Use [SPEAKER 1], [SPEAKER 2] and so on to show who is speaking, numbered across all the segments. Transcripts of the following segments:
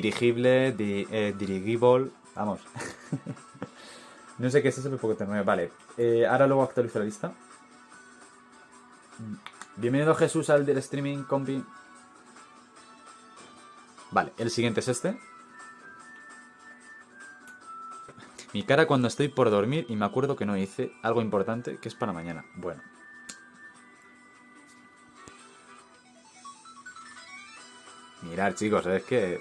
[SPEAKER 1] dirigible, di, eh, dirigible, vamos. no sé qué es eso, pero poco terminé. Vale, eh, ahora luego actualizo la lista. Bienvenido Jesús al del streaming, compi. Vale, el siguiente es este. Mi cara cuando estoy por dormir y me acuerdo que no hice algo importante que es para mañana. Bueno. Mirad, chicos, es que...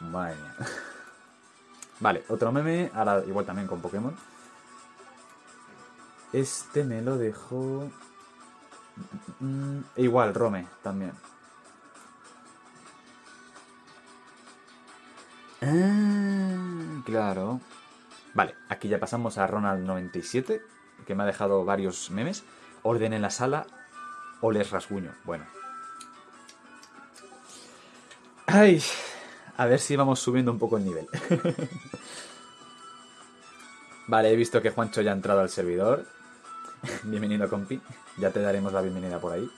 [SPEAKER 1] Madre mía. Vale, otro meme, ahora igual también con Pokémon. Este me lo dejó... Mm, igual, Rome, también. Ah, claro. Vale, aquí ya pasamos a Ronald97, que me ha dejado varios memes. Orden en la sala o les rasguño. Bueno. Ay, a ver si vamos subiendo un poco el nivel. vale, he visto que Juancho ya ha entrado al servidor. Bienvenido, compi. Ya te daremos la bienvenida por ahí.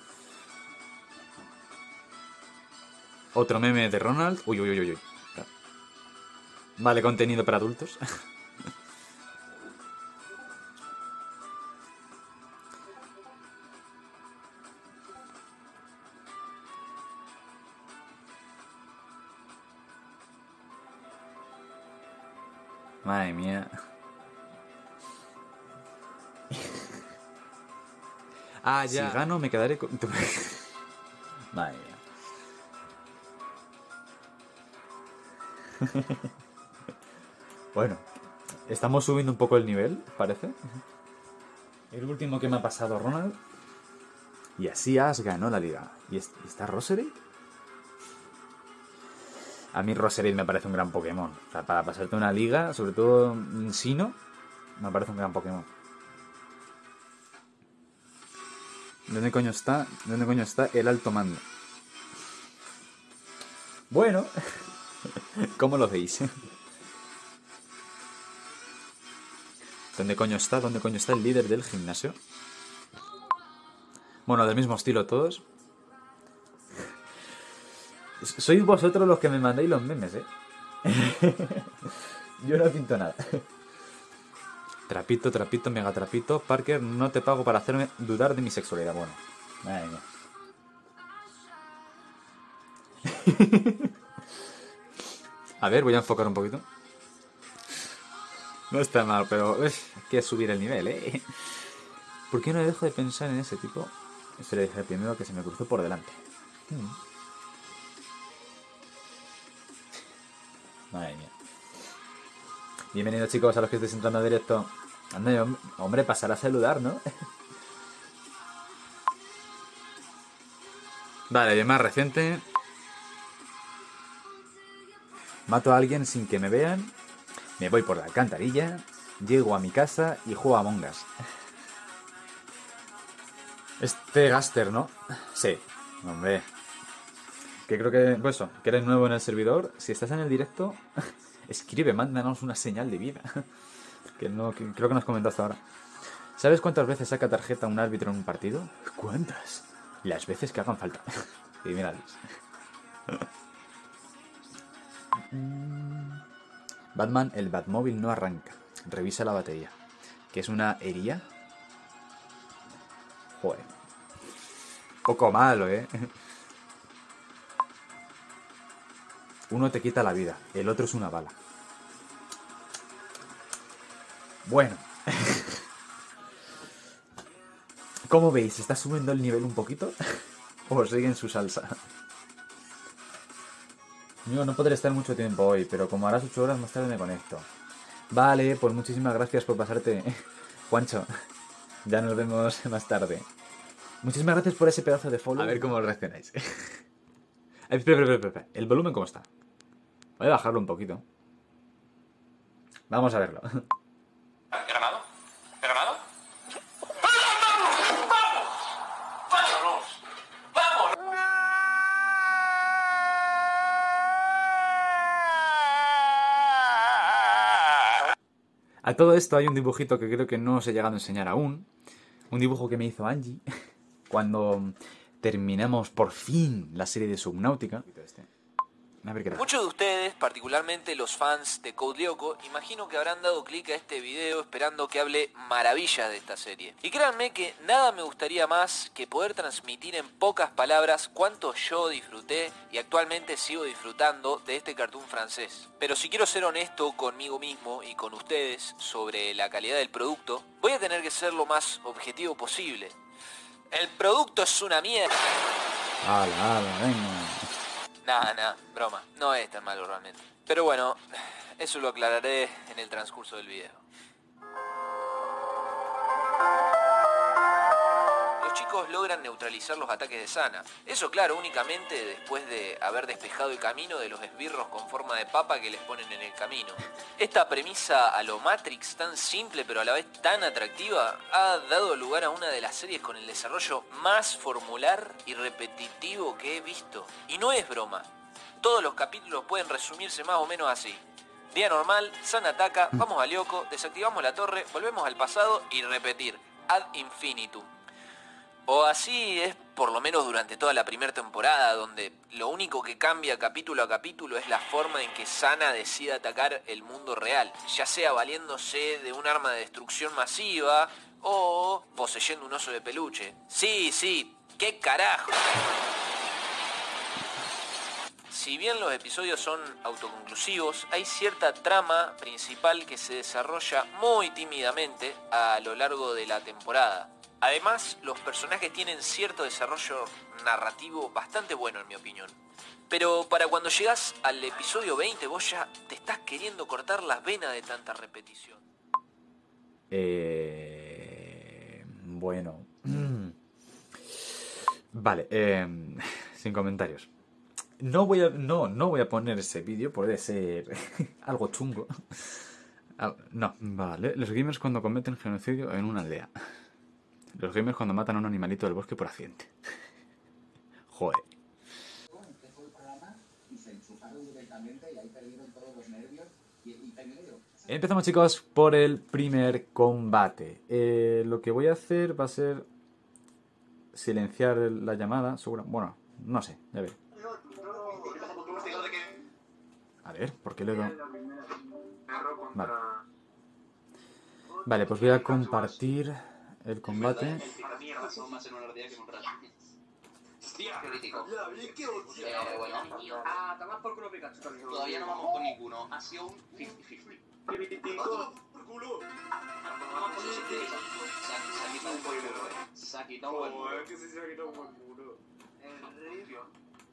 [SPEAKER 1] Otro meme de Ronald. Uy, uy, uy, uy. Vale, contenido para adultos. Madre mía. Ah, ya. Si gano, me quedaré con. Madre mía. bueno, estamos subiendo un poco el nivel, parece. El último que me ha pasado Ronald. Y así As ganó la liga. ¿Y está Rosery? A mí Roserid me parece un gran Pokémon. O sea, para pasarte una liga, sobre todo en Sino, me parece un gran Pokémon. ¿Dónde coño está? ¿Dónde coño está el alto mando? Bueno, ¿cómo lo veis? ¿Dónde coño está? ¿Dónde coño está el líder del gimnasio? Bueno, del mismo estilo todos. Sois vosotros los que me mandáis los memes, ¿eh? Yo no pinto nada. Trapito, trapito, mega trapito. Parker, no te pago para hacerme dudar de mi sexualidad. Bueno, madre mía. a ver, voy a enfocar un poquito. No está mal, pero es que subir el nivel, ¿eh? ¿Por qué no dejo de pensar en ese tipo? Eso le dije primero que se me cruzó por delante. Hmm. Madre mía. Bienvenidos chicos a los que estéis entrando a directo. Anda, hombre, pasar a saludar, ¿no? vale, de más reciente. Mato a alguien sin que me vean. Me voy por la alcantarilla. Llego a mi casa y juego a Mongas. Este Gaster, ¿no? Sí, hombre, que creo que, pues eso, que eres nuevo en el servidor. Si estás en el directo, escribe, mándanos una señal de vida. que no, creo que nos comentaste ahora. ¿Sabes cuántas veces saca tarjeta un árbitro en un partido? ¿Cuántas? Las veces que hagan falta. y mira, Batman, el Batmóvil no arranca. Revisa la batería. ¿Que es una herida? Joder. Poco malo, ¿eh? Uno te quita la vida, el otro es una bala. Bueno. ¿Cómo veis? ¿Está subiendo el nivel un poquito? ¿O sigue en su salsa? Yo no podré estar mucho tiempo hoy, pero como harás 8 horas más tarde me conecto. Vale, pues muchísimas gracias por pasarte, Juancho. Ya nos vemos más tarde. Muchísimas gracias por ese pedazo de follow. A ver cómo reaccionáis. espera, espera, espera. ¿El volumen cómo está? Voy a bajarlo un poquito. Vamos a verlo.
[SPEAKER 2] ¿He ganado? ¿He ganado? ¡Vamos! ¡Vamos! ¡Vamos!
[SPEAKER 1] A todo esto hay un dibujito que creo que no os he llegado a enseñar aún. Un dibujo que me hizo Angie cuando terminamos por fin la serie de Subnautica.
[SPEAKER 3] Muchos de ustedes, particularmente los fans de Code Lyoko, imagino que habrán dado clic a este video esperando que hable maravillas de esta serie. Y créanme que nada me gustaría más que poder transmitir en pocas palabras cuánto yo disfruté y actualmente sigo disfrutando de este cartoon francés. Pero si quiero ser honesto conmigo mismo y con ustedes sobre la calidad del producto, voy a tener que ser lo más objetivo posible. El producto es una mierda.
[SPEAKER 1] Ala, ala, venga.
[SPEAKER 3] Nada, nada, broma. No es tan malo realmente. Pero bueno, eso lo aclararé en el transcurso del video. Logran neutralizar los ataques de Sana. Eso claro, únicamente después de haber despejado el camino de los esbirros con forma de papa que les ponen en el camino. Esta premisa a lo Matrix tan simple pero a la vez tan atractiva ha dado lugar a una de las series con el desarrollo más formular y repetitivo que he visto. Y no es broma. Todos los capítulos pueden resumirse más o menos así. Día normal, San ataca, vamos a Lyoko, desactivamos la torre, volvemos al pasado y repetir. Ad infinitum. O así es por lo menos durante toda la primera temporada, donde lo único que cambia capítulo a capítulo es la forma en que Sana decide atacar el mundo real, ya sea valiéndose de un arma de destrucción masiva o poseyendo un oso de peluche. Sí, sí, qué carajo. Si bien los episodios son autoconclusivos, hay cierta trama principal que se desarrolla muy tímidamente a lo largo de la temporada. Además, los personajes tienen cierto desarrollo narrativo bastante bueno en mi opinión. Pero para cuando llegas al episodio 20 vos ya te estás queriendo cortar las venas de tanta repetición.
[SPEAKER 1] Eh, bueno. Vale, eh, sin comentarios. No voy a, no, no voy a poner ese vídeo, puede ser algo chungo. Ah, No, vale. Los gamers cuando cometen genocidio en una aldea. Los gamers cuando matan a un animalito del bosque por accidente. Joder. Empezamos chicos por el primer combate. Eh, lo que voy a hacer va a ser silenciar la llamada. Seguro, bueno, no sé, ya veré. A ver, ¿por qué le doy? Vale, pues voy a compartir el combate.
[SPEAKER 4] Eh,
[SPEAKER 5] Ah, por culo Pikachu también.
[SPEAKER 4] todavía no vamos con ninguno. Ha sido un 50-50. Se ha- se ha quitado un pollo, eh. Se ha quitado el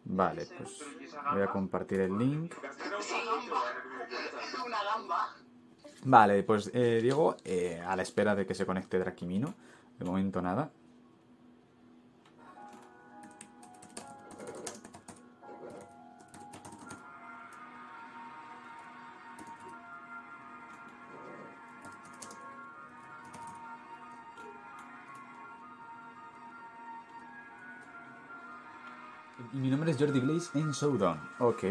[SPEAKER 1] Vale, pues voy a compartir el link.
[SPEAKER 4] Una gamba.
[SPEAKER 1] Vale, pues eh, Diego, eh, a la espera de que se conecte Drakimino. De momento nada. Mi nombre es Jordi Blaze en Showdown. Ok.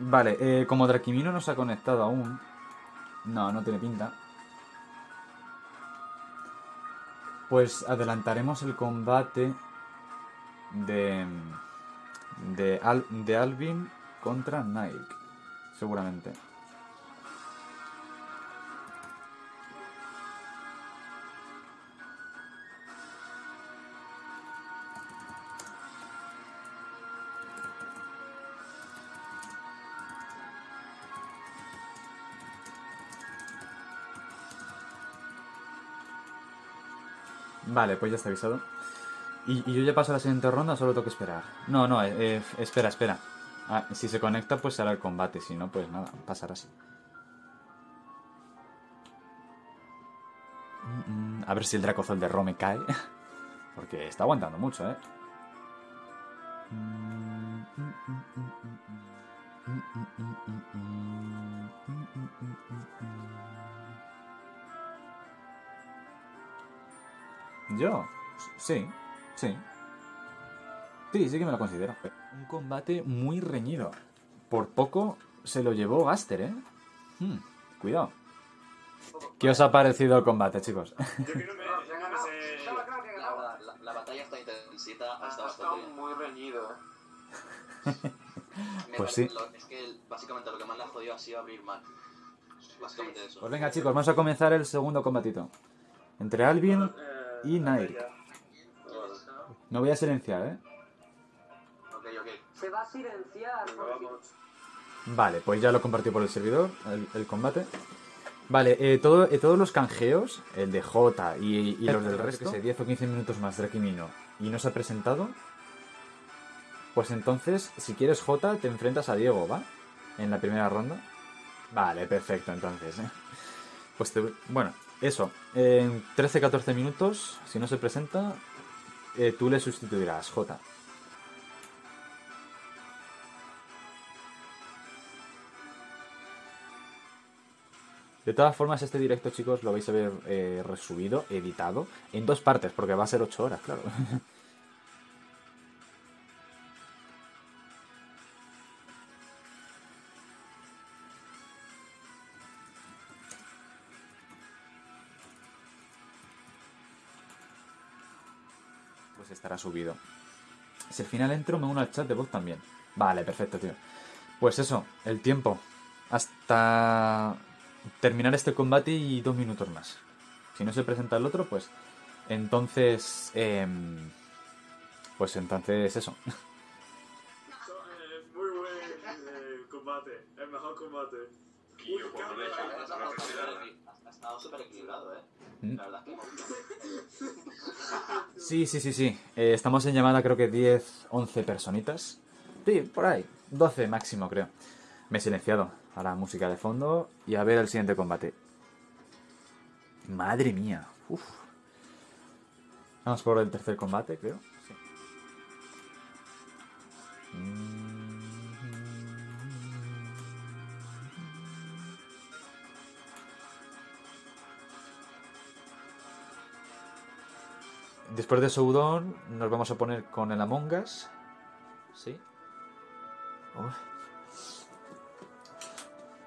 [SPEAKER 1] Vale, eh, como Drakimino no se ha conectado aún. No, no tiene pinta. Pues adelantaremos el combate de. de, Al- de Alvin contra Nike. Seguramente. Vale, pues ya está avisado. Y, yo ya paso a la siguiente ronda, solo tengo que esperar. No, no, eh, eh, espera, espera. Ah, si se conecta, pues será el combate. Si no, pues nada, pasará así. Mm, mm, A ver si el Dracozol de Rome cae. Porque está aguantando mucho, ¿eh? Yo, sí, sí. Sí, sí que me lo considero. Un combate muy reñido. Por poco se lo llevó Gaster, ¿eh? Hmm, cuidado. ¿Qué os ha parecido el combate, chicos?
[SPEAKER 5] Claro que
[SPEAKER 4] La, la, la batalla está
[SPEAKER 5] Ha estado
[SPEAKER 4] bastante bien.
[SPEAKER 5] muy reñido. ¿eh?
[SPEAKER 1] Pues sí.
[SPEAKER 4] lo- es que básicamente lo que más le ha jodido ha sido abrir mal. Básicamente eso.
[SPEAKER 1] Pues venga, chicos, vamos a comenzar el segundo combatito. Entre Alvin
[SPEAKER 5] Eh,
[SPEAKER 1] y Nair. No voy a silenciar, ¿eh?
[SPEAKER 4] Ok, ok.
[SPEAKER 5] Se va a silenciar.
[SPEAKER 1] Vale, pues ya lo compartí por el servidor, el, el combate. Vale, eh, todo, eh, todos los canjeos, el de J y, y los del resto, que sé, 10 o 15 minutos más de Mino y no se ha presentado, pues entonces, si quieres J, te enfrentas a Diego, ¿va? En la primera ronda. Vale, perfecto, entonces. ¿eh? Pues te- bueno, eso. En 13-14 minutos, si no se presenta, eh, tú le sustituirás, J. De todas formas, este directo, chicos, lo vais a ver eh, resubido, editado, en dos partes, porque va a ser 8 horas, claro. Pues estará subido. Si al final entro, me uno al chat de voz también. Vale, perfecto, tío. Pues eso, el tiempo. Hasta terminar este combate y dos minutos más. Si no se presenta el otro, pues entonces... em, pues entonces eso.
[SPEAKER 6] muy buen eh, combate, el mejor combate.
[SPEAKER 4] Ha estado súper equi- ha estado súper equilibrado, eh.
[SPEAKER 1] Mm.
[SPEAKER 4] La verdad
[SPEAKER 1] Sí, sí, sí, sí. Eh, estamos en llamada creo que 10, 11 personitas. Sí, por ahí. 12 máximo, creo. Me he silenciado. Ahora música de fondo y a ver el siguiente combate. Madre mía. Vamos por el tercer combate, creo. Sí. Después de Soudon nos vamos a poner con el Among Us. ¿Sí? Uf.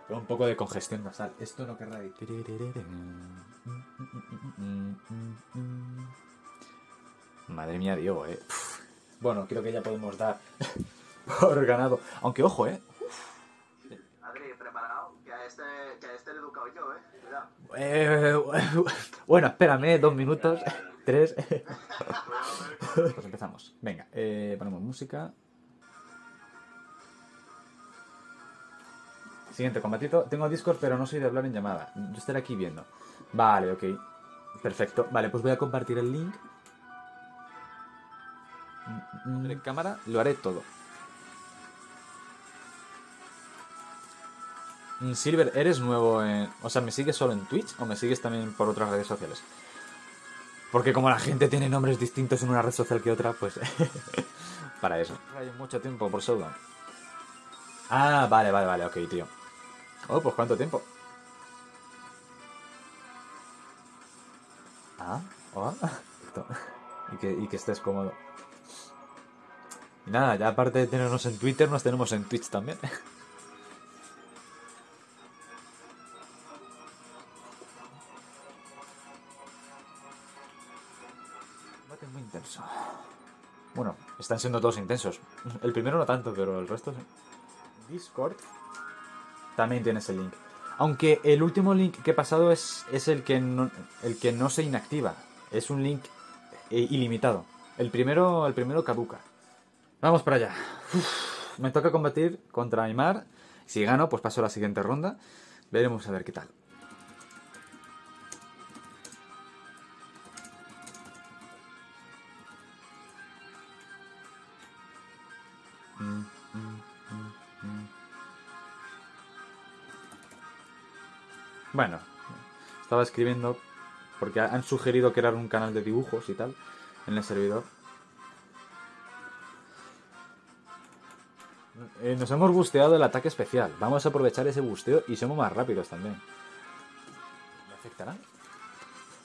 [SPEAKER 1] Un poco de congestión nasal. Esto no querrá decir. Madre mía, Diego, eh. Bueno, creo que ya podemos dar por ganado. Aunque ojo, eh.
[SPEAKER 4] Yo, eh. Cuidado.
[SPEAKER 1] Eh, bueno, espérame, dos minutos, tres. Pues empezamos. Venga, eh, ponemos música. Siguiente combatito. Tengo Discord, pero no soy de hablar en llamada. Yo estaré aquí viendo. Vale, ok. Perfecto. Vale, pues voy a compartir el link. Mm, En cámara lo haré todo. Silver, ¿eres nuevo en... O sea, ¿me sigues solo en Twitch o me sigues también por otras redes sociales? Porque como la gente tiene nombres distintos en una red social que otra, pues... para eso. Hay mucho tiempo por Showdown. Ah, vale, vale, vale, ok, tío. Oh, pues ¿cuánto tiempo? Ah, oh. Y que, y que estés cómodo. Y nada, ya aparte de tenernos en Twitter, nos tenemos en Twitch también. intenso. Bueno, están siendo todos intensos. El primero no tanto, pero el resto sí. Discord también tienes el link. Aunque el último link que he pasado es, es el, que no, el que no se inactiva. Es un link eh, ilimitado. El primero, el primero caduca. Vamos para allá. Uf, me toca combatir contra Aymar. Si gano, pues paso a la siguiente ronda. Veremos a ver qué tal. Bueno, estaba escribiendo porque han sugerido crear un canal de dibujos y tal en el servidor. Eh, nos hemos busteado el ataque especial. Vamos a aprovechar ese busteo y somos más rápidos también. ¿Me afectará?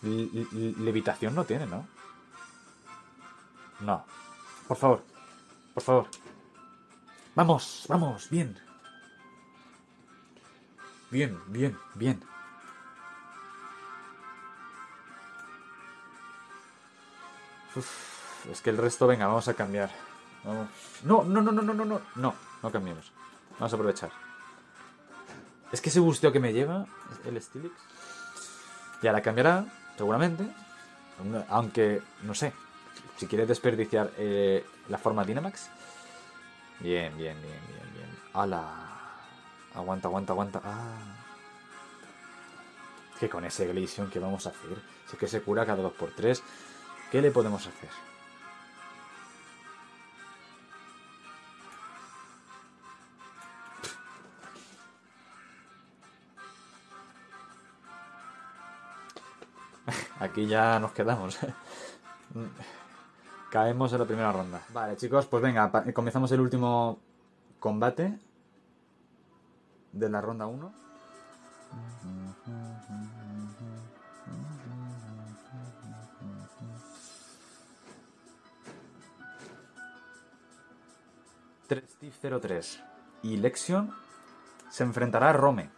[SPEAKER 1] Levitación no tiene, ¿no? No. Por favor. Por favor. Vamos, vamos, bien. Bien, bien, bien. Es que el resto, venga, vamos a cambiar. Vamos. No, no, no, no, no, no, no. No, no cambiemos. Vamos a aprovechar. Es que ese busteo que me lleva, el Stilix, ya la cambiará, seguramente. Aunque, no sé, si quieres desperdiciar eh, la forma Dynamax. Bien, bien, bien, bien, bien. ¡Hala! Aguanta, aguanta, aguanta. Ah. Que con ese Glaceon, ¿qué vamos a hacer? Si es que se cura cada 2x3, ¿qué le podemos hacer? Aquí ya nos quedamos. Caemos en la primera ronda. Vale, chicos, pues venga, comenzamos el último combate de la ronda 1. Steve 03 y Lexion se enfrentará a Rome.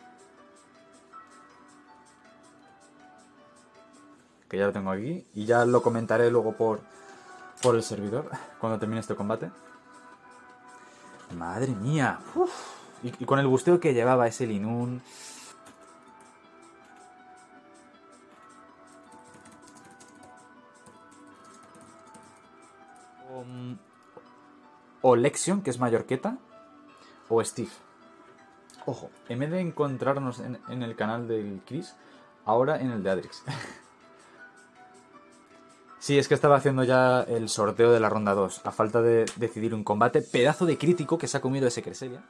[SPEAKER 1] Que ya lo tengo aquí y ya lo comentaré luego por, por el servidor cuando termine este combate. Madre mía. uf. Y, y con el busteo que llevaba ese Linun. O, mm, o Lexion, que es Mallorqueta. O Steve. Ojo, en vez de encontrarnos en, en el canal del Chris, ahora en el de Adrix. Sí, es que estaba haciendo ya el sorteo de la ronda 2. A falta de decidir un combate, pedazo de crítico que se ha comido ese Cresselia.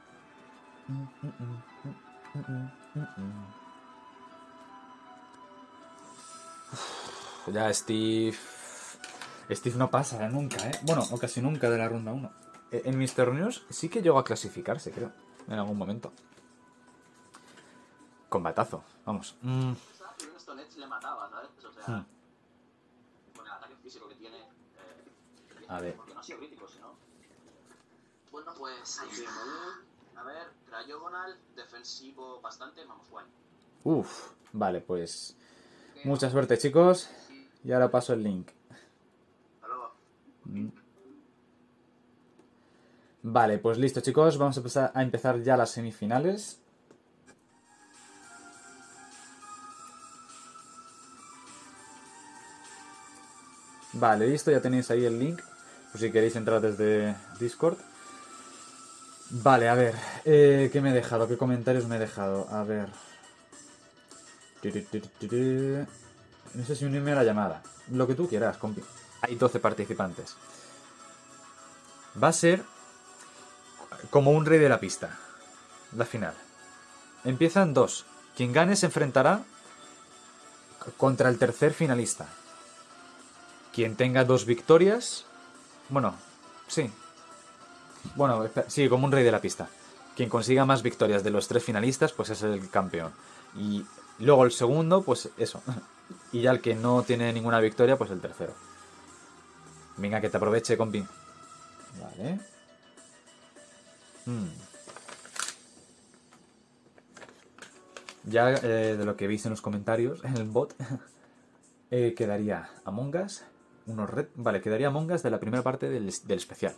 [SPEAKER 1] Uf, Ya Steve... Steve no pasa nunca, ¿eh? Bueno, o casi nunca de la ronda 1. Eh, En mis torneos sí que llegó a clasificarse, creo. En algún momento. Combatazo, vamos. Mm,
[SPEAKER 4] Pensaba que Winston Edge le mataba, ¿sabes? O sea,
[SPEAKER 1] Hmm.
[SPEAKER 4] con el ataque físico que tiene. Eh,
[SPEAKER 1] A ver.
[SPEAKER 4] Porque no ha sido crítico, si no. Bueno, pues. A ver, Cryogonal, defensivo bastante, vamos, guay.
[SPEAKER 1] Uf, vale, pues... Mucha suerte, chicos. Y ahora paso el link.
[SPEAKER 4] Hasta luego.
[SPEAKER 1] Vale, pues listo chicos, vamos a empezar, a empezar ya las semifinales. Vale, listo, ya tenéis ahí el link, por si queréis entrar desde Discord. Vale, a ver, eh, ¿qué me he dejado? ¿Qué comentarios me he dejado? A ver... No sé si unirme a la llamada. Lo que tú quieras, compi. Hay 12 participantes. Va a ser como un rey de la pista. La final. Empiezan dos. Quien gane se enfrentará contra el tercer finalista. Quien tenga dos victorias. Bueno, sí. Bueno, sí, como un rey de la pista. Quien consiga más victorias de los tres finalistas, pues es el campeón. Y luego el segundo, pues eso. Y ya el que no tiene ninguna victoria, pues el tercero. Venga, que te aproveche, compi. Vale. Hmm. Ya eh, de lo que veis en los comentarios, en el bot, eh, quedaría Among Us, unos ret- Vale, quedaría Among Us de la primera parte del, del especial.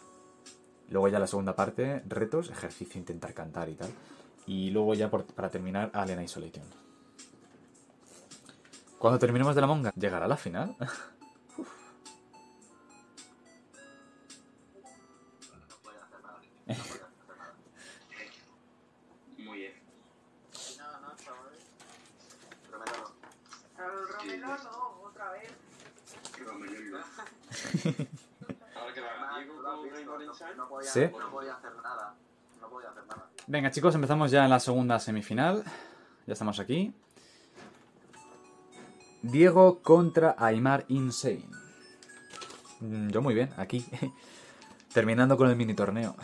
[SPEAKER 1] Luego ya la segunda parte, retos, ejercicio, intentar cantar y tal. Y luego ya por- para terminar, Alien Isolation. Cuando terminemos de la Among Us, ¿llegará la final?
[SPEAKER 6] Sunshine.
[SPEAKER 4] No podía hacer nada. No podía hacer nada.
[SPEAKER 1] Venga chicos, empezamos ya en la segunda semifinal. Ya estamos aquí. Diego contra Aymar Insane. Mm, Yo muy bien, aquí. Terminando con el mini torneo.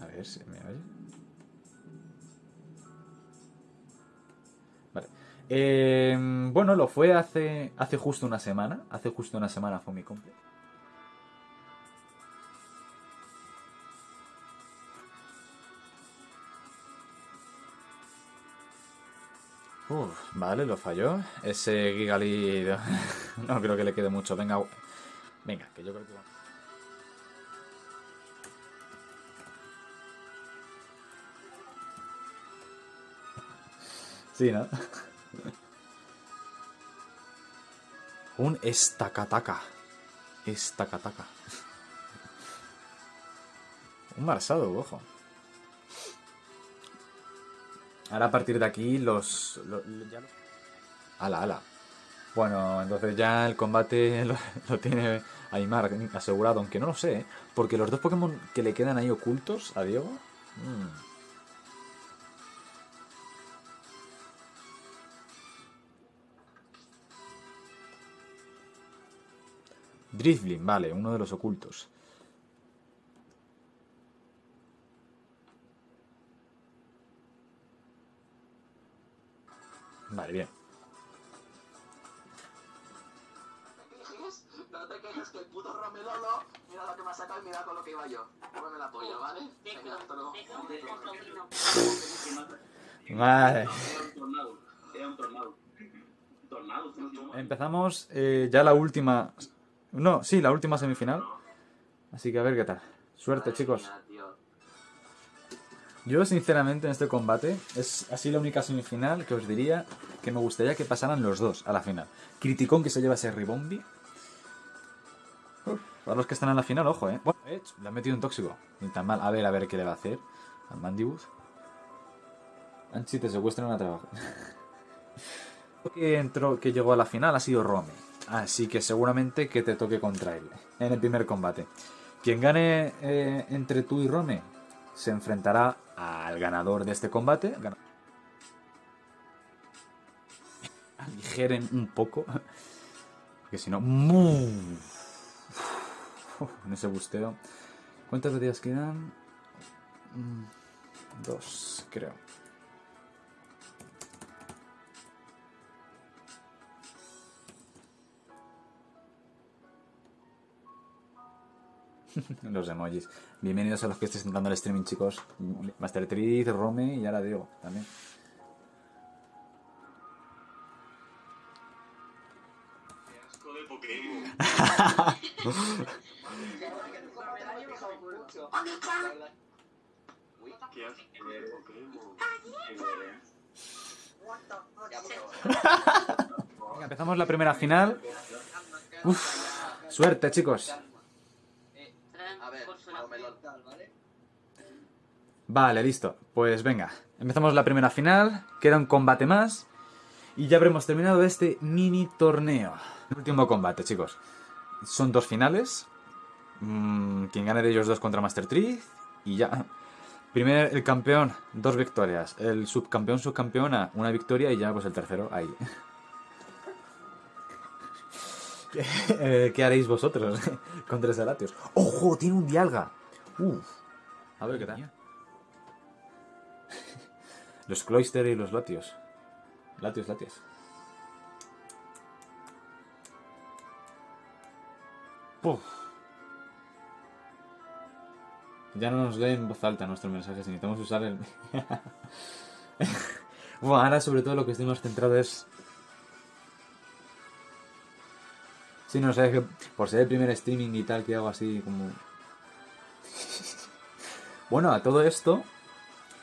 [SPEAKER 1] A ver si me oye. Eh, bueno, lo fue hace, hace justo una semana. Hace justo una semana fue mi cumple. Uf, vale, lo falló. Ese Gigali no creo que le quede mucho. Venga, venga, que yo creo que va. Sí, ¿no? Un estacataca. Estacataca. Un marsado, ojo. Ahora a partir de aquí los... Ala, ala. Bueno, entonces ya el combate lo, lo tiene Aymar asegurado, aunque no lo sé, ¿eh? porque los dos Pokémon que le quedan ahí ocultos a Diego... mm, Drifblim, vale, uno de los ocultos. Vale, bien.
[SPEAKER 4] no te quejes que el puto Romelolo, mira lo que me ha sacado y mira con lo que iba yo. Muéveme la polla, ¿vale? Venga, hasta luego.
[SPEAKER 1] Vale.
[SPEAKER 6] Era un tornado. Era un tornado. Un tornado, tú no tomas.
[SPEAKER 1] Empezamos eh, ya la última... No, sí, la última semifinal. Así que a ver qué tal. Suerte, chicos. Yo, sinceramente, en este combate es así la única semifinal que os diría que me gustaría que pasaran los dos a la final. Criticón que se lleva ese Ribombi. Para los que están en la final, ojo, eh. Bueno, le ha metido un tóxico. Ni tan mal. A ver, a ver qué le va a hacer al Mandibus. Anchi, te secuestran a trabajo. que entró, que llegó a la final ha sido Rome. Así que seguramente que te toque contra él en el primer combate. Quien gane eh, entre tú y Rome se enfrentará al ganador de este combate. Aligeren un poco. Porque si no. ¡mu! En ese busteo. ¿Cuántas batallas quedan? Mm, Dos, creo. Los emojis. Bienvenidos a los que estéis entrando al streaming, chicos. Master Triz, Rome y ahora Diego también.
[SPEAKER 6] Qué asco de Pokémon. Qué asco de Pokémon.
[SPEAKER 1] Venga, empezamos la primera final. Uf, suerte, chicos.
[SPEAKER 4] A ver, Romelolo.
[SPEAKER 1] Vale, listo. Pues venga, empezamos la primera final. Queda un combate más. Y ya habremos terminado este mini torneo. Último combate, chicos. Son dos finales. Mm, quien gane de ellos dos contra Master Tree. Y ya. Primer, el campeón, dos victorias. El subcampeón, subcampeona, una victoria. Y ya, pues el tercero, ahí. ¿Qué, eh, ¿qué haréis vosotros contra ese Latios? ¡Ojo! Tiene un Dialga. Uf. A ver qué tal. Los Cloyster y los Latios. Latios, Latios. Puf. Ya no nos leen en voz alta nuestros mensajes, necesitamos usar el... bueno, ahora sobre todo lo que estoy más centrado es... Sí, no sé, que por ser el primer streaming y tal que hago así como... bueno, a todo esto,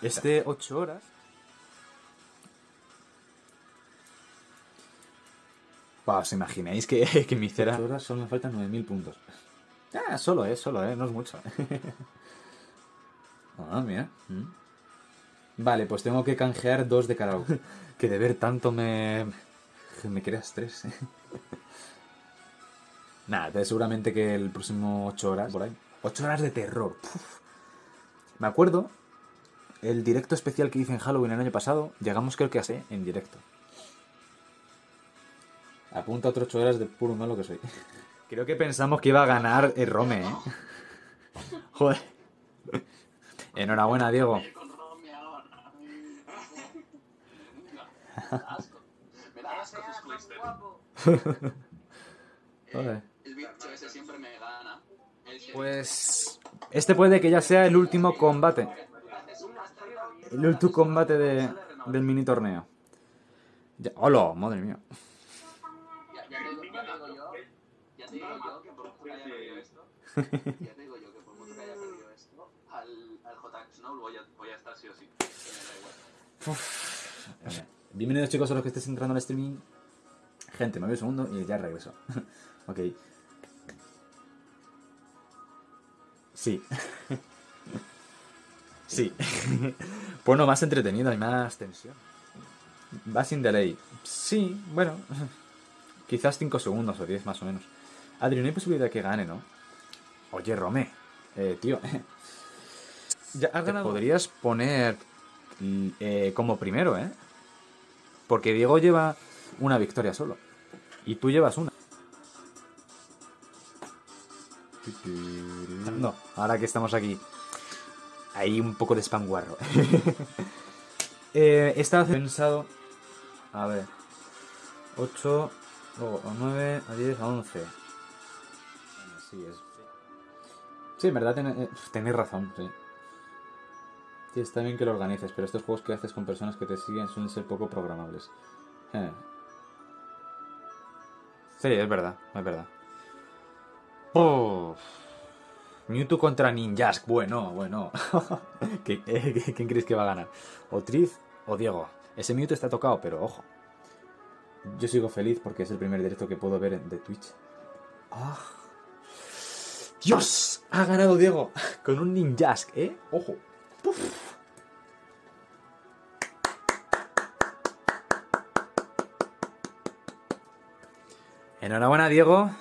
[SPEAKER 1] este 8 horas... Pa, ¿Os imagináis que, que me hiciera... 8 horas solo me faltan 9.000 puntos. Ah, solo, eh, solo, eh, no es mucho. ah, mira. Mm. Vale, pues tengo que canjear dos de karaoke. que de ver tanto me... me crea estrés. Nada, te- seguramente que el próximo 8 horas, por ahí. 8 horas de terror. Me acuerdo, el directo especial que hice en Halloween el año pasado, llegamos creo que así, en directo. Apunta otras 8 horas de puro malo que soy. Creo que pensamos que iba a ganar el Rome, ¿eh? Joder. Enhorabuena, Diego.
[SPEAKER 4] Me da asco.
[SPEAKER 1] Joder.
[SPEAKER 4] El bicho ese siempre me gana. Él siempre-
[SPEAKER 1] Pues este puede que ya sea el último combate. El último combate de, del mini torneo. Ya- ¡Hola! Madre mía.
[SPEAKER 4] Ya, ya te digo, ya te digo yo, ya te digo yo que por mucho que haya perdido esto, ya te digo yo que por mucho que haya perdido esto, al, J. Snow voy a, voy a estar sí o sí. Me da igual.
[SPEAKER 1] Bienvenidos chicos a los que estéis entrando al streaming. Gente, me voy un segundo y ya regreso. ok. Sí. sí. bueno, más entretenido y más tensión. Va sin delay. Sí, bueno. Quizás 5 segundos o 10 más o menos. Adri, no hay posibilidad que gane, ¿no? Oye, Rome. Eh, tío. ya has ganado. Podrías poner mm, eh, como primero, ¿eh? Porque Diego lleva una victoria solo. Y tú llevas una. No, ahora que estamos aquí. Hay un poco de spam guarro. eh, estaba pensado. A ver. 8, luego a 9, a 10, a 11. Bueno, sí, es. Sí, en verdad ten- eh, tenéis razón, sí. Sí, está bien que lo organices, pero estos juegos que haces con personas que te siguen suelen ser poco programables. Eh. Sí, es verdad, es verdad. Uf. Mewtwo contra Ninjask. Bueno, bueno. ¿Qué- eh, ¿Quién crees que va a ganar? ¿O Triz o Diego? Ese Mewtwo está tocado, pero ojo. Yo sigo feliz porque es el primer directo que puedo ver de Twitch. ¡Ah! ¡Dios! Ha ganado Diego con un Ninjask, ¿eh? Ojo. Puf. Enhorabuena, Diego.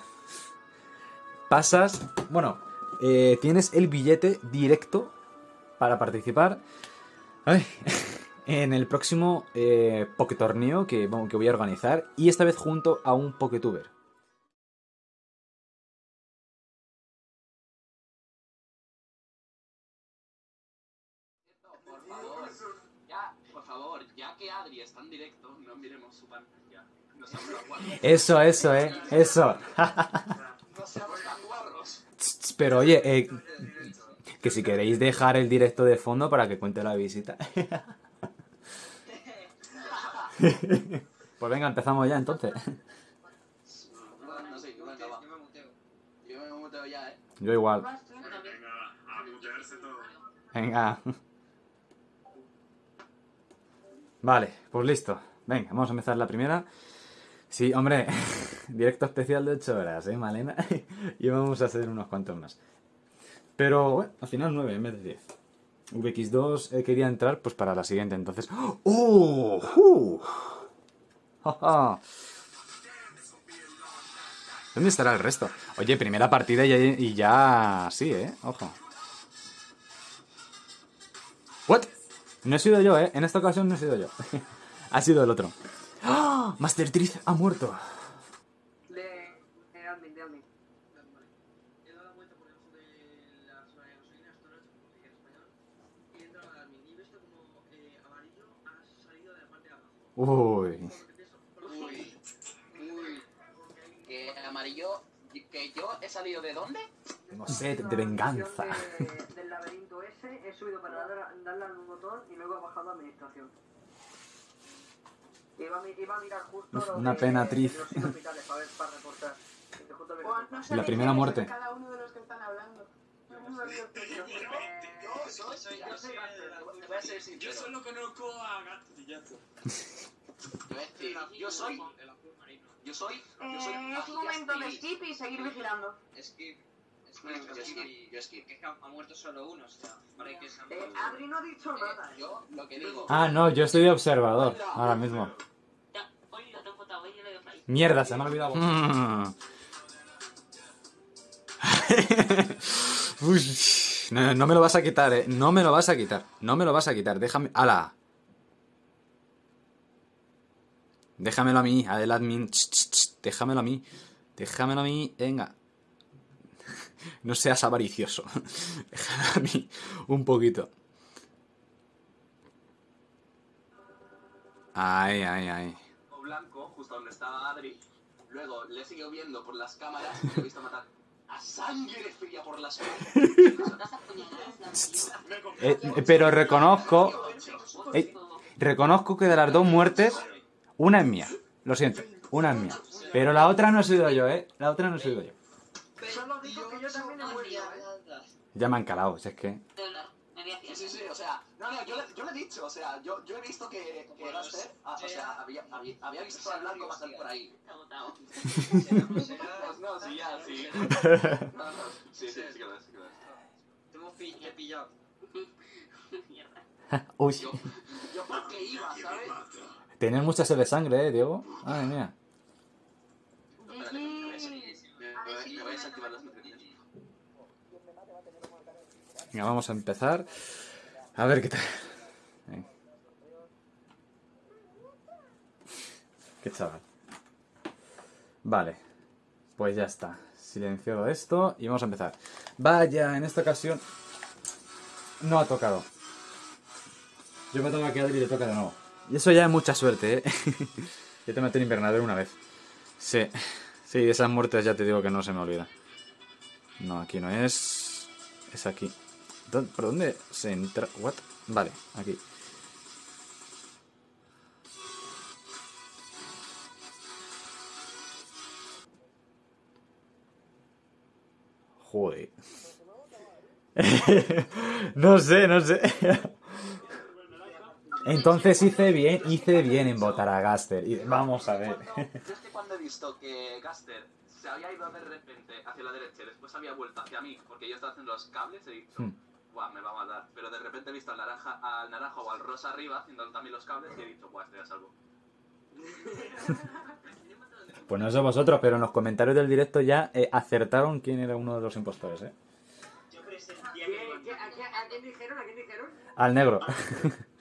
[SPEAKER 1] Pasas. Bueno, eh, tienes el billete directo para participar en el próximo eh, Poketorneo que, que voy a organizar. Y esta vez junto a un Poketuber. Eso, eso, eh. Eso.
[SPEAKER 4] No seamos tan guarros.
[SPEAKER 1] Tss, Pero oye, eh, que si queréis dejar el directo de fondo para que cuente la visita. Pues venga, empezamos ya entonces.
[SPEAKER 4] Yo me muteo ya, eh.
[SPEAKER 1] Yo igual.
[SPEAKER 6] Venga, a mutearse todo.
[SPEAKER 1] Venga. Vale, pues listo. Venga, vamos a empezar la primera. Sí, hombre, directo especial de 8 horas, ¿eh, Malena? y vamos a hacer unos cuantos más. Pero, bueno, al final 9 en vez de 10. VX2 eh, quería entrar pues para la siguiente, entonces... ¡Oh! ¡Uh! ¿Dónde estará el resto? Oye, primera partida y y ya... Sí, ¿eh? Ojo. ¿What? No he sido yo, ¿eh? En esta ocasión no he sido yo. ha sido el otro. ¡Ah! Master Triz ha muerto.
[SPEAKER 5] De, de admin, de admin.
[SPEAKER 7] He dado la vuelta por debajo de la zona de gasolina, storage, como se dice en español, y he entrado al admin y he visto como amarillo ha salido de la parte de abajo.
[SPEAKER 1] Uy.
[SPEAKER 4] Uy, uy. Que amarillo, que yo he salido de dónde?
[SPEAKER 1] No sé, de, de venganza.
[SPEAKER 5] de- del laberinto ese, he subido para dar- darle al botón y luego he bajado a administración. Iba a, iba a mirar justo lo
[SPEAKER 1] Una
[SPEAKER 5] de-
[SPEAKER 1] pena, Triz.
[SPEAKER 5] de los signos vitales para ver, para reportar. Y justo me-
[SPEAKER 8] Juan, no sé
[SPEAKER 1] La primera muerte.
[SPEAKER 8] Cada uno de los que están hablando.
[SPEAKER 4] Yo soy,
[SPEAKER 7] soy-
[SPEAKER 4] soy
[SPEAKER 6] solo conozco a Gato y ya
[SPEAKER 4] yo soy, yo soy, yo soy
[SPEAKER 8] es momento de skip y seguir vigilando.
[SPEAKER 7] Skip.
[SPEAKER 4] Yo
[SPEAKER 7] es que ha muerto solo uno, o sea, para que se han
[SPEAKER 5] eh, Adri no ha dicho nada.
[SPEAKER 4] Eh, yo lo que digo.
[SPEAKER 1] Ah, no, yo estoy de observador ahora mismo. Mierda, se me ha olvidado. Mm. Uy, no, no me lo vas a quitar, eh. No me lo vas a quitar. No me lo vas a quitar. Déjame. ¡Hala! Déjamelo a mí, al admin. Ch, ch, ch. Déjamelo a mí. Déjamelo a mí. Venga. No seas avaricioso. Mí. Un poquito. Ay, ay, ay.
[SPEAKER 4] blanco, justo donde estaba Adri. Luego le he seguido viendo por las cámaras y lo he visto matar a sangre fría por las cámaras.
[SPEAKER 1] Eh, pero reconozco. eh, reconozco que de las dos muertes, Una es mía. Lo siento, una es mía. Pero la otra no he sido yo, ¿eh? La otra no he sido yo.
[SPEAKER 5] Solo digo que yo también he muerto, ¿eh?
[SPEAKER 1] Ya me han calado, si es que...
[SPEAKER 8] A
[SPEAKER 4] Sí, sí, sí, o sea, no, no, yo, le- yo le he dicho, o sea, yo, yo he visto que, que Gaster, ah, o sea, había, había, había visto al blanco pasar por ahí. Pues no, sí, ya, sí. No, no, sí, sí, sí que lo es, sí que lo es.
[SPEAKER 7] Te hemos pi- te he pillado.
[SPEAKER 1] Uy,
[SPEAKER 4] Yo, yo porque iba, ¿sabes?
[SPEAKER 1] tienes mucha sed de sangre, ¿eh, Diego? Ay, mía. Venga, vamos a empezar. A ver qué tal. Qué chaval. Vale. Pues ya está. Silenciado esto y vamos a empezar. Vaya, en esta ocasión no ha tocado. Yo me tengo que quedar y le toca de nuevo. Y eso ya es mucha suerte, ¿eh? Yo te meto en invernadero una vez. Sí. Sí, esas muertes ya te digo que no se me olvidan. No, aquí no es. Es aquí. ¿Dó- ¿Por dónde se entra? What? Vale, aquí. Joder. no sé, no sé. Entonces hice bien, hice bien en votar a Gaster. Y vamos a ver.
[SPEAKER 4] Cuando- yo es que cuando he visto que Gaster se había ido de repente hacia la derecha y después había vuelto hacia mí porque yo estaba haciendo los cables, he dicho,
[SPEAKER 1] Hmm.
[SPEAKER 4] buah, me va a matar. Pero de repente he visto al naranja, al naranja o al rosa arriba haciendo también los cables y he dicho, buah, estoy a salvo.
[SPEAKER 1] Pues no sé vosotros, pero en los comentarios del directo ya eh, acertaron quién era uno de los impostores, ¿eh?
[SPEAKER 7] Yo presentía
[SPEAKER 5] ¿Qué-
[SPEAKER 7] que
[SPEAKER 5] qué- a, quién- a quién dijeron? ¿A quién dijeron?
[SPEAKER 1] Al negro.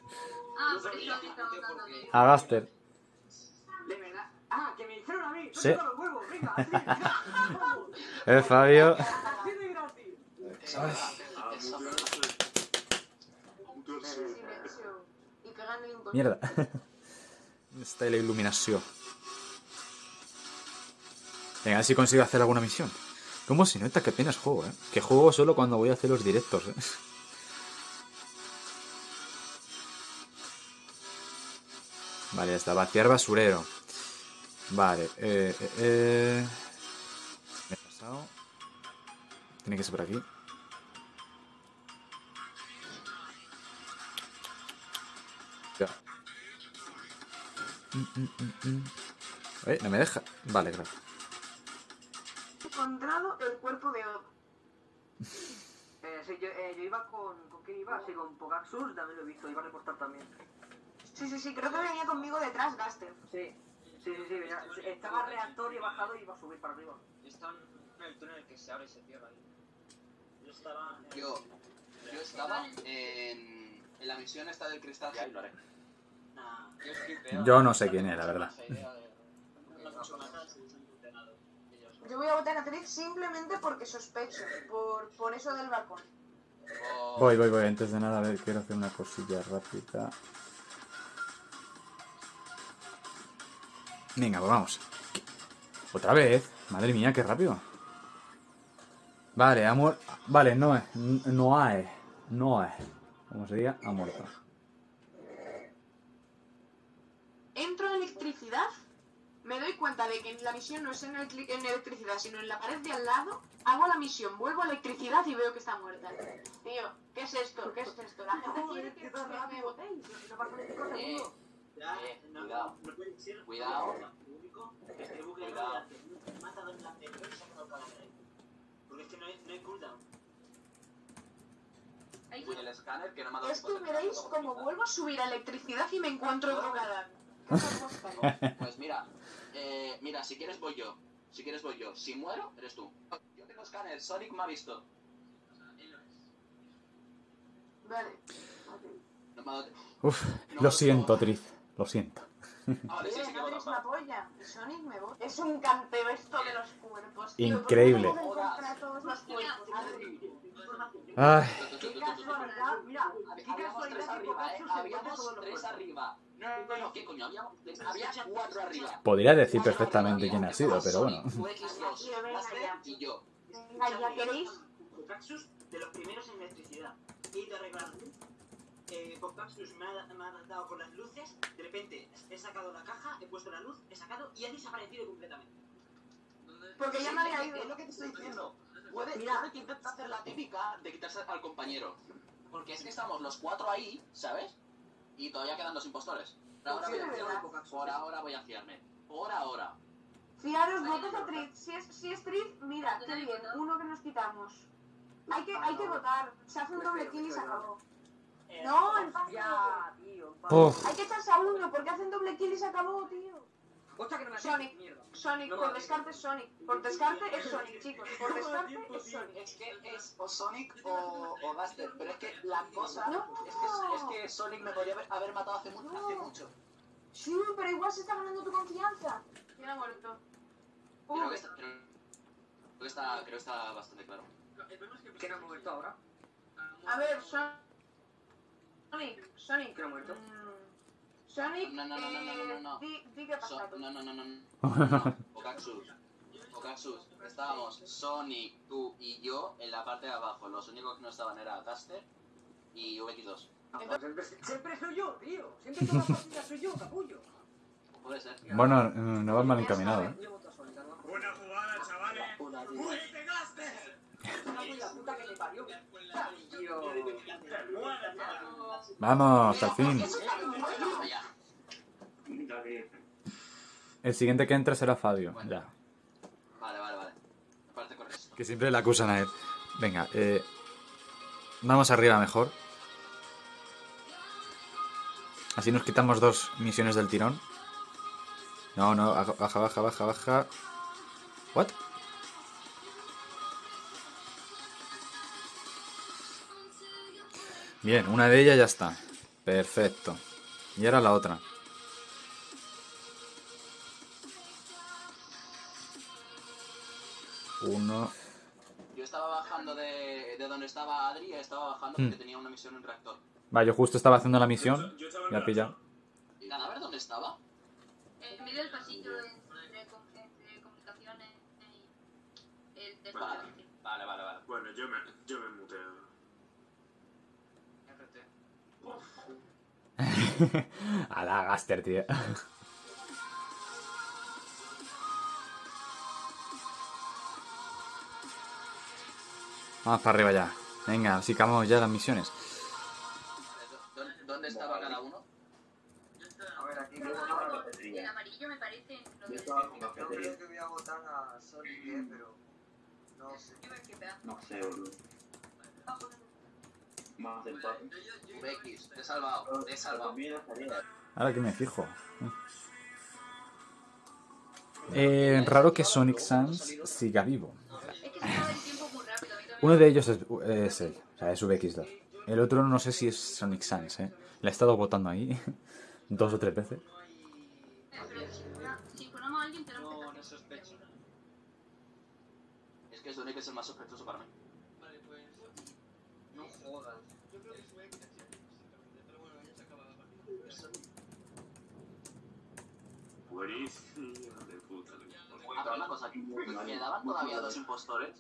[SPEAKER 8] a
[SPEAKER 1] Gaster.
[SPEAKER 5] De verdad. Ah, que me dijeron a mí.
[SPEAKER 1] Sí.
[SPEAKER 5] ¡Tócate los huevos! Venga.
[SPEAKER 1] Eh, Fabio. Mierda. Está la iluminación. Venga, a ver si consigo hacer alguna misión. ¿Cómo se nota que apenas juego, eh? Que juego solo cuando voy a hacer los directos, eh. Vale, ya está. Vaciar basurero. Vale, eh, eh, eh. Me he pasado. Tiene que ser por aquí. Ya. Mm, mm, mm, no me deja. Vale, claro.
[SPEAKER 8] Encontrado el cuerpo de
[SPEAKER 5] eh, yo iba con... ¿Con quién iba? Sí, con Pogaxus, también lo he visto. Iba a reportar también.
[SPEAKER 8] Sí, sí, sí, creo que venía conmigo detrás Gaster.
[SPEAKER 5] Sí. Sí, sí, sí. venía- Estaba reactor y he bajado y iba a subir para arriba.
[SPEAKER 7] está en el túnel que se abre y se cierra. ahí. Yo estaba. en
[SPEAKER 4] Yo, yo estaba en, en la misión esta del cristal. Ya, lo haré.
[SPEAKER 7] Nah, yo
[SPEAKER 1] no sé quién era, la verdad.
[SPEAKER 8] Yo voy a votar a Trix simplemente porque sospecho. Por, por eso del balcón.
[SPEAKER 4] O-
[SPEAKER 1] Voy, voy, voy. Antes de nada, a ver, quiero hacer una cosilla rápida. Venga, pues vamos. ¿Qué? ¿Otra vez? Madre mía, qué rápido. Vale, muerto. Vale, no es. No hay. No es. Como se diga, ha muerto.
[SPEAKER 8] Entro en electricidad. Me doy cuenta de que la misión no es en, electri- en electricidad, sino en la pared de al lado. Hago la misión, vuelvo a electricidad y veo que está muerta. Tío, ¿qué es esto? ¿Qué es esto? La gente quiere que, que me votéis.
[SPEAKER 7] Ya, no,
[SPEAKER 4] cuidado.
[SPEAKER 7] no puede ser.
[SPEAKER 4] Cuidado.
[SPEAKER 7] Es que bugueado
[SPEAKER 4] Cuidado.
[SPEAKER 7] y cada vez. Porque es que no hay, no hay cooldown.
[SPEAKER 4] El escáner que no me ha dado
[SPEAKER 8] Es que
[SPEAKER 4] tiempo de
[SPEAKER 8] veréis como vuelvo a subir a electricidad y me encuentro drogada.
[SPEAKER 4] Pues mira, eh, mira, si quieres voy yo. Si quieres voy yo. Si muero, eres tú. Yo tengo escáner, Sonic me ha visto.
[SPEAKER 8] Vale.
[SPEAKER 1] Uf, lo siento, Triz. Lo siento.
[SPEAKER 4] Sí,
[SPEAKER 8] no eres polla. Sonic me. Es un canteo esto de los cuerpos. tío.
[SPEAKER 1] Increíble.
[SPEAKER 5] Mira,
[SPEAKER 4] Habíamos tres arriba, eh. Habíamos tres arriba. No, no, no, ¿qué coño? Había, había cuatro arriba.
[SPEAKER 1] podría decir perfectamente quién ha sido, pero bueno.
[SPEAKER 4] Fue X2,
[SPEAKER 8] Tío, venga
[SPEAKER 4] Master
[SPEAKER 8] ya.
[SPEAKER 4] y yo.
[SPEAKER 8] Venga, ¿ya queréis?
[SPEAKER 7] Pocaxus, de los primeros en electricidad. He ido a Eh, Pocaxus me ha, me ha dado por las luces. De repente
[SPEAKER 9] he sacado la caja, he puesto la luz, he sacado y ha desaparecido completamente.
[SPEAKER 8] Porque ya me había
[SPEAKER 4] es-
[SPEAKER 8] ido.
[SPEAKER 4] Es lo que te estoy diciendo. Puede,
[SPEAKER 9] Mira.
[SPEAKER 4] puede que intente hacer la típica de quitarse al compañero. Porque es que estamos los cuatro ahí, ¿sabes? Y todavía quedan dos impostores. Por ahora, voy, a, por ahora voy a fiarme. Por ahora.
[SPEAKER 8] Fiaros, votos a Trid. Si es, si es Trid, mira, qué bien, uno que nos quitamos. Hay que, hay que votar. Se hace un doble kill y se acabó. No.
[SPEAKER 5] Ya, tío.
[SPEAKER 1] Uf.
[SPEAKER 8] Hay que echarse a uno porque hacen doble kill y se acabó, tío.
[SPEAKER 5] Hostia, que no me
[SPEAKER 8] Sonic. Sonic,
[SPEAKER 5] No
[SPEAKER 8] por
[SPEAKER 5] vale.
[SPEAKER 8] descarte es Sonic. Por descarte es Sonic, chicos. Por descarte es Sonic.
[SPEAKER 4] Es que es o Sonic o, o Gaster. Pero es que la cosa
[SPEAKER 8] No.
[SPEAKER 4] es, que, es que Sonic me podría haber, haber matado hace, mu- hace
[SPEAKER 8] No.
[SPEAKER 4] mucho.
[SPEAKER 8] Sí, pero igual se está ganando tu confianza. ¿Quién ha muerto?
[SPEAKER 4] Creo que está, creo, creo que está, creo que está bastante claro.
[SPEAKER 7] El problema es que...
[SPEAKER 5] ¿Quién ha muerto ahora?
[SPEAKER 8] A ver, Son- Sonic, Sonic.
[SPEAKER 5] ¿Quién ha muerto?
[SPEAKER 8] mm, Sonic,
[SPEAKER 4] No, no, no, no, no, no, no, no.
[SPEAKER 8] eh, di, di qué
[SPEAKER 4] So-
[SPEAKER 8] pasa tú.
[SPEAKER 4] no, no, no, no, no. Okaxus. Okaxus. Estábamos Sonic, tú y yo en la parte de abajo. Los únicos que no estaban era Gaster y VX2.
[SPEAKER 5] Siempre, siempre soy yo, tío. Siempre todas las partidas soy yo, capullo.
[SPEAKER 4] Puede ser.
[SPEAKER 1] Bueno, eh, no vas mal encaminado, ¿eh?
[SPEAKER 6] Buena jugada, chavales.
[SPEAKER 4] Una,
[SPEAKER 6] ¡Muérete, Gaster!
[SPEAKER 1] Vamos, al fin. El siguiente que entre será Fabio. Ya.
[SPEAKER 4] Vale, vale, vale. Me parece correcto.
[SPEAKER 1] Que siempre le acusan a él. Venga, eh, vamos arriba mejor. Así nos quitamos dos misiones del tirón. No, no, baja, baja, baja, baja. ¿What? Bien, una de ellas ya está. Perfecto. Y ahora la otra. Uno.
[SPEAKER 4] Yo estaba bajando de, de donde estaba Adri, estaba bajando
[SPEAKER 1] Hmm.
[SPEAKER 4] porque tenía una misión en reactor.
[SPEAKER 1] Va, yo justo estaba haciendo la misión.
[SPEAKER 6] Yo
[SPEAKER 1] ha
[SPEAKER 6] la-
[SPEAKER 1] pillado.
[SPEAKER 4] ¿Y cadáver dónde estaba?
[SPEAKER 10] En medio del pasillo entre comunicaciones y el
[SPEAKER 4] Vale, vale, vale. vale.
[SPEAKER 6] Bueno, yo me, yo me muteo.
[SPEAKER 1] A la Gaster, tío. Vamos para arriba ya. Venga, así acabamos ya las misiones.
[SPEAKER 4] ¿Dó- ¿Dónde estaba cada uno?
[SPEAKER 5] A ver, aquí
[SPEAKER 10] El amarillo me parece lo
[SPEAKER 11] Yo estaba con
[SPEAKER 5] Yo creo
[SPEAKER 11] cafetería.
[SPEAKER 5] que voy a votar a Sonic, eh, pero. No sé.
[SPEAKER 11] No sé, boludo. Más.
[SPEAKER 4] VX, te he salvado, te he salvado.
[SPEAKER 1] Ahora que me fijo. Eh, raro que Sonic Sans siga vivo.
[SPEAKER 10] Es que se acaba el tiempo muy rápido. A mí también
[SPEAKER 1] Uno de ellos es, es él, o sea, es VX2. El otro no sé si es Sonic Sans, ¿eh? Le he estado votando ahí dos o tres veces.
[SPEAKER 3] No, no sospecho.
[SPEAKER 4] Es que Sonic es el más sospechoso para mí.
[SPEAKER 7] Vale, pues...
[SPEAKER 5] No jodas.
[SPEAKER 7] Yo creo que fue que pero bueno, ya se acaba la partida.
[SPEAKER 6] Buenísimo, de puta.
[SPEAKER 4] Ah, una cosa, ¿quedaban todavía dos impostores?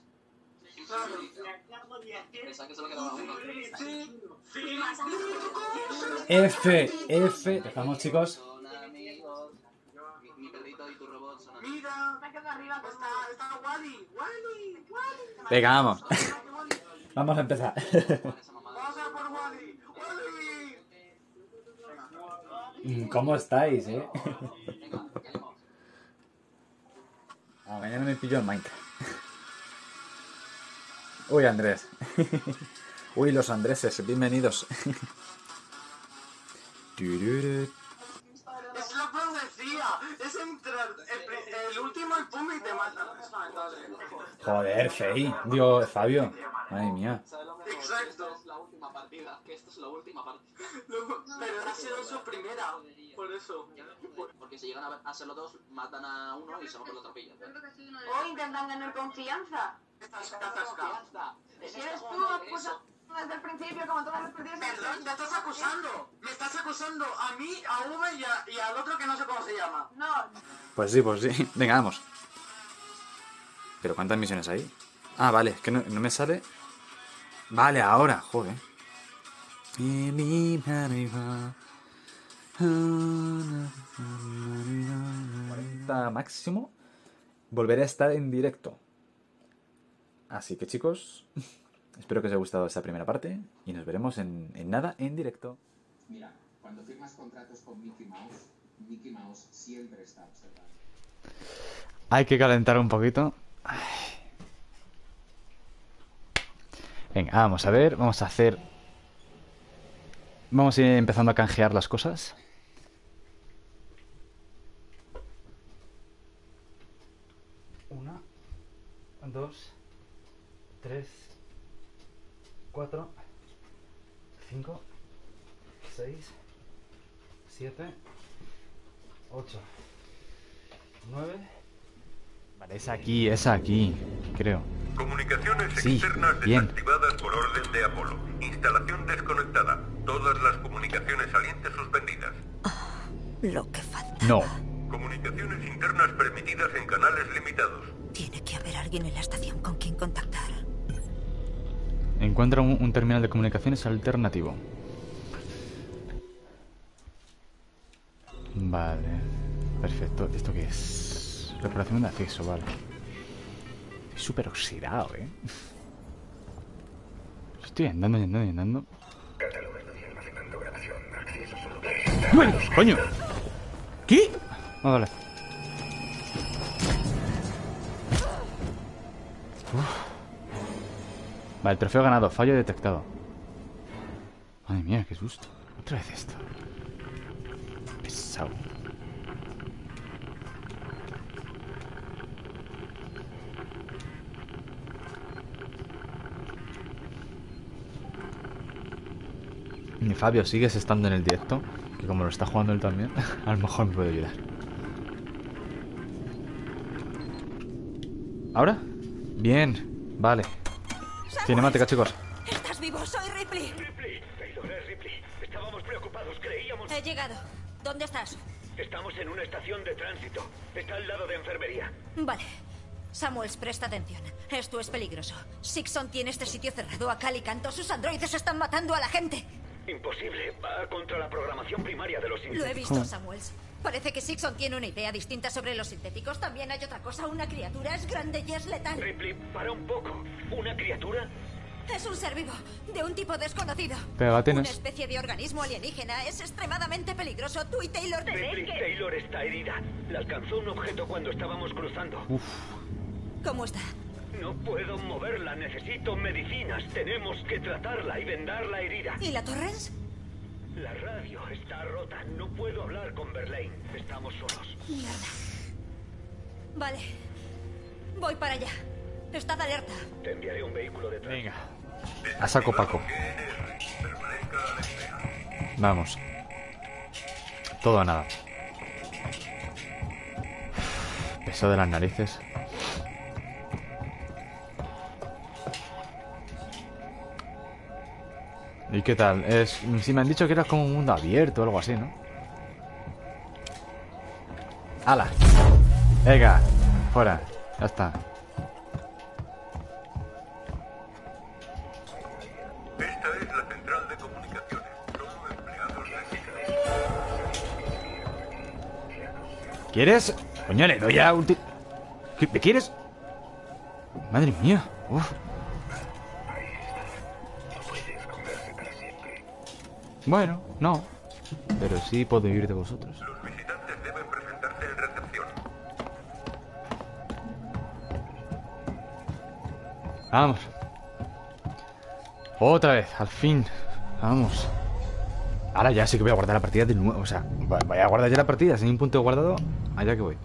[SPEAKER 4] Pensaba que solo quedaba uno.
[SPEAKER 1] F, F. Dejamos, chicos.
[SPEAKER 4] Son amigos. Mi, mi perrito y tu robot son amigos.
[SPEAKER 5] Mira,
[SPEAKER 8] Me quedo arriba,
[SPEAKER 5] está, está Wally, Wally, Wally.
[SPEAKER 1] Venga, vamos. Vamos a empezar.
[SPEAKER 4] Esa mamada.
[SPEAKER 5] Vamos a por Wally, Wally.
[SPEAKER 1] Mm, ¿Cómo estáis, eh? Ah, mañana me pillo en Minecraft. Uy, Andrés. Uy, los Andreses, bienvenidos.
[SPEAKER 5] Es entrar el, último el pum y te matan.
[SPEAKER 1] Joder, Fey. Digo, Fabio. Madre mía.
[SPEAKER 5] Exacto.
[SPEAKER 4] Esta es la última partida, que esta es la última partida.
[SPEAKER 5] Pero ha sido su primera, por eso.
[SPEAKER 4] Porque si llegan a, los dos, matan a uno y se van por la
[SPEAKER 10] de
[SPEAKER 8] O intentan ganar confianza.
[SPEAKER 5] Estás cascado.
[SPEAKER 8] Si eres tú, pues desde el principio, como todas las partidas.
[SPEAKER 5] Perdón, me estás acusando. Me estás acusando a mí, a V y, a- y al otro que no sé cómo se llama.
[SPEAKER 8] No,
[SPEAKER 1] Pues sí, pues sí. Venga, vamos. ¿Pero cuántas misiones hay? Ah, vale, es que no, no me sale. Vale, ahora, joder. 30 máximo, volveré a estar en directo. Así que chicos, espero que os haya gustado esta primera parte y nos veremos en, en nada en directo.
[SPEAKER 12] Mira, cuando firmas contratos con Mickey Mouse, Mickey Mouse siempre está observando.
[SPEAKER 1] Hay que calentar un poquito. Ay. Venga, vamos a ver, vamos a hacer... Vamos a ir empezando a canjear las cosas. Una, dos, tres, cuatro, cinco, seis, siete, ocho, nueve... Vale, es aquí, es aquí, creo.
[SPEAKER 11] Comunicaciones
[SPEAKER 1] Sí,
[SPEAKER 11] externas
[SPEAKER 1] bien.
[SPEAKER 11] desactivadas por orden de Apolo. Instalación desconectada. Todas las comunicaciones salientes suspendidas.
[SPEAKER 13] Lo que falta.
[SPEAKER 1] No.
[SPEAKER 11] Comunicaciones internas permitidas en canales limitados.
[SPEAKER 13] Tiene que haber alguien en la estación con quien contactar.
[SPEAKER 1] Encuentra un, terminal de comunicaciones alternativo. Vale. Perfecto. ¿Esto qué es? Reparación de acceso, vale. Súper oxidado, ¿eh? Estoy andando y andando y andando. ¡Coño! ¿Qué? Ah, vale. Vale, trofeo ganado, fallo detectado. Madre mía, qué susto. Otra vez esto. Pesado. Y Fabio, ¿sigues estando en el directo? Que como lo está jugando él también, a lo mejor me puede ayudar. ¿Ahora? Bien, vale. Cinemática, chicos.
[SPEAKER 13] ¿Estás vivo? Soy Ripley.
[SPEAKER 14] Taylor, es Ripley. Estábamos preocupados, creíamos...
[SPEAKER 13] He llegado. ¿Dónde estás?
[SPEAKER 14] Estamos en una estación de tránsito. Está al lado de enfermería.
[SPEAKER 13] Vale. Samuels, presta atención. Esto es peligroso. Sixon tiene este sitio cerrado a cal y canto. Sus androides están matando a la gente.
[SPEAKER 14] Imposible. Va contra la programación primaria de los
[SPEAKER 13] Lo he visto, Samuels. Parece que Sixon tiene una idea distinta sobre los sintéticos. También hay otra cosa. Una criatura es grande y es letal.
[SPEAKER 14] Ripley, para un poco. ¿Una criatura?
[SPEAKER 13] Es un ser vivo, de un tipo desconocido.
[SPEAKER 1] Pegatines.
[SPEAKER 13] Una especie de organismo alienígena. Es extremadamente peligroso. Tú y Taylor tenéis
[SPEAKER 14] Ripley,
[SPEAKER 13] que...
[SPEAKER 14] Taylor está herida. La alcanzó un objeto cuando estábamos cruzando.
[SPEAKER 13] ¿Cómo está?
[SPEAKER 14] No puedo moverla. Necesito medicinas. Tenemos que tratarla y vendar la herida.
[SPEAKER 13] ¿Y la Torrens?
[SPEAKER 14] La radio está rota. No puedo hablar con Verlaine. Estamos solos.
[SPEAKER 13] Mierda. Vale. Voy para allá. Estad alerta.
[SPEAKER 14] Te enviaré un vehículo de
[SPEAKER 1] Venga. A saco Paco. Vamos. Todo a nada. Peso de las narices. ¿Y qué tal? Es, si me han dicho que era como un mundo abierto o algo así, ¿no? ¡Hala! Venga, fuera. Ya está.
[SPEAKER 11] Esta es la central de comunicaciones. Solo empleados de
[SPEAKER 1] ¿Quieres? Coño, le doy a ulti... ¿Qué- ¿Me quieres? Madre mía. Uf. Bueno, no. Pero sí puedo vivir de vosotros.
[SPEAKER 11] Los visitantes deben presentarse en recepción.
[SPEAKER 1] Vamos. Otra vez, al fin. Vamos. Ahora ya sí que voy a guardar la partida de nuevo. O sea, voy a guardar ya la partida. Si hay un punto guardado, allá que voy.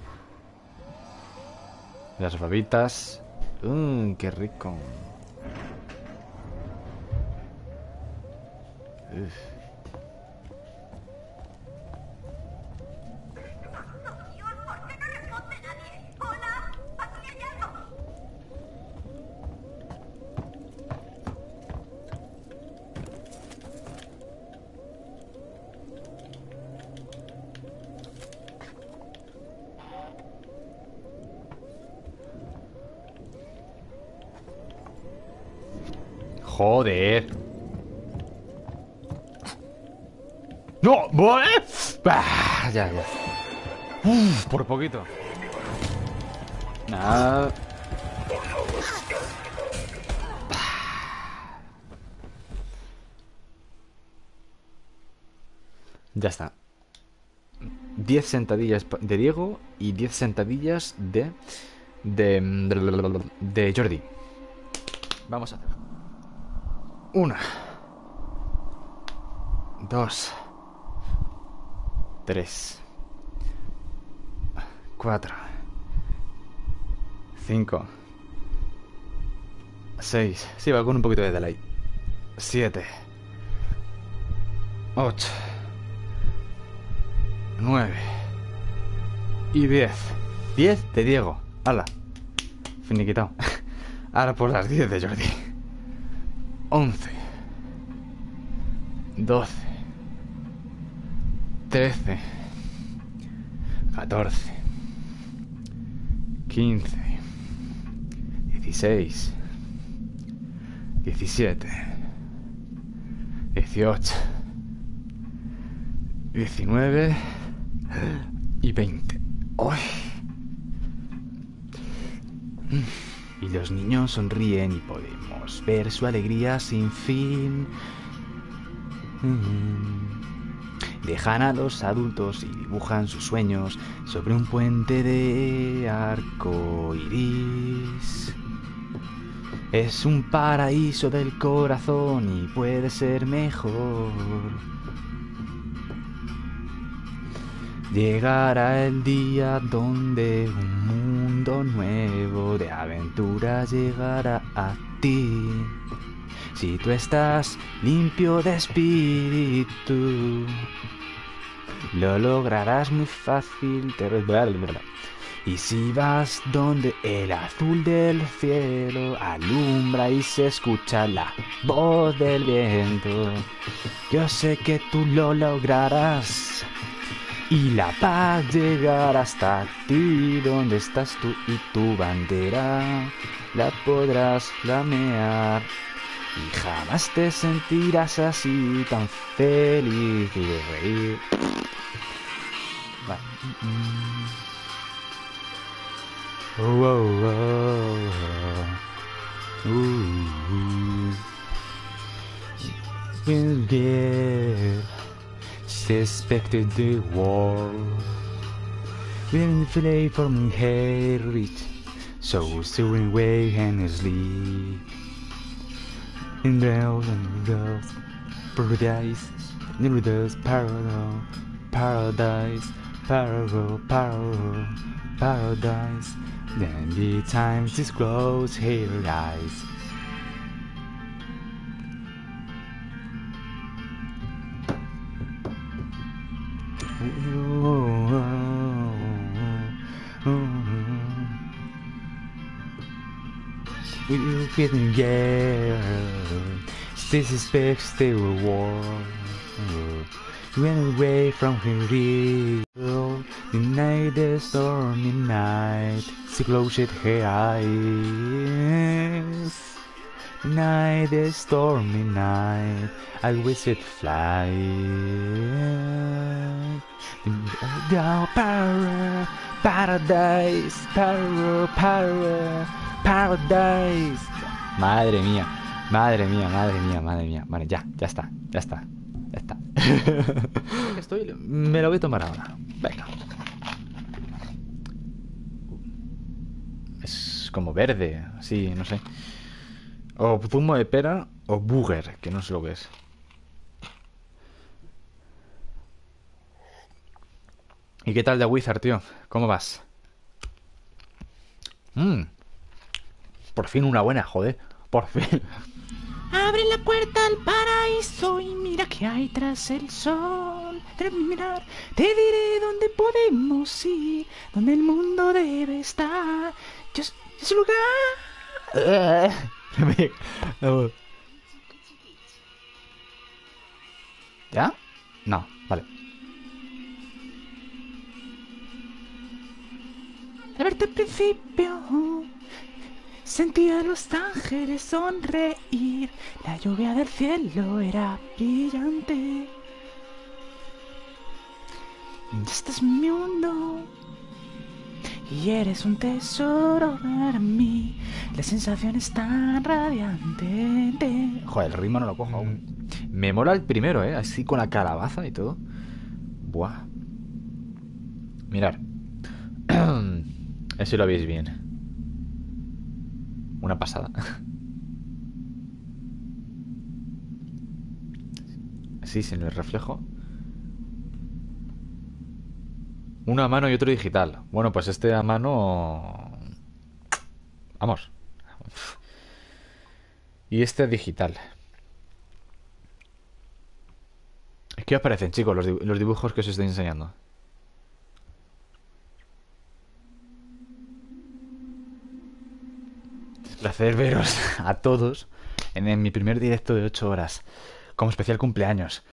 [SPEAKER 1] Las babitas. Mmm, qué rico. Uf. Joder. ¡No! Bah, ya, ya. Uf, por poquito. Ah, Ya está. 10 sentadillas de Diego y 10 sentadillas de. de. de, de Jordi. Vamos a hacer. Una. Dos. Tres. Cuatro. Cinco. Seis. Sí, va con un poquito de delay. Siete. Ocho. 9 y 10. 10 de Diego. Hala. Finiquitado. Ahora por las 10 de Jordi. 11. 12. 13. 14. 15. 16. 17. 18. 19 y 20. ¡Uy! Y los niños sonríen y podemos ver su alegría sin fin. Mm. Dejan a los adultos y dibujan sus sueños sobre un puente de arco iris. Es un paraíso del corazón y puede ser mejor. Llegará el día donde un mundo nuevo de aventura llegará a ti. Si tú estás limpio de espíritu, lo lograrás muy fácil. Te... Y si vas donde el azul del cielo alumbra y se escucha la voz del viento, yo sé que tú lo lograrás. Y la paz llegará hasta ti, donde estás tú y tu bandera la podrás flamear. Y jamás te sentirás así tan feliz de reír. Vale. Suspected the world Will play from heritage So soon away and sleep. In the and the paradise Near the paradise Paradise Paradise Paradise Paradise. Then the times disclose her eyes Couldn't get This expects the reward. Went away from her real. The night the stormy night. She closed her eyes. Night the stormy night. I wish it fly The para Paradise para para Paradise Madre mía Madre mía, madre mía, madre mía Vale, ya, ya está, ya está Ya está Estoy, me lo voy a tomar ahora Venga Es como verde, así, no sé o zumo de pera o booger, que no sé lo que es. ¿Y qué tal de Wizard, tío? ¿Cómo vas? Mmm. Por fin una buena, joder. Por fin.
[SPEAKER 15] Abre la puerta al paraíso y mira qué hay tras el sol. Tras mirar, te diré dónde podemos ir, donde el mundo debe estar. Yo, es lugar.
[SPEAKER 1] ¿Ya? No, vale.
[SPEAKER 15] Al verte al principio, sentí a los ángeles sonreír. La lluvia del cielo era brillante. Este es mi mundo. Y eres un tesoro para mí. La sensación es tan radiante. de-
[SPEAKER 1] Joder, el ritmo no lo cojo aún. Me mola el primero, ¿eh? Así con la calabaza y todo. Buah. Mirar. Eso lo veis bien. Una pasada. Así, sin el reflejo. Uno a mano y otro digital. Bueno, pues este a mano... Vamos. Y este digital. ¿Qué os parecen, chicos, los dibujos que os estoy enseñando? Es un placer veros a todos en, en mi primer directo de 8 horas, como especial cumpleaños.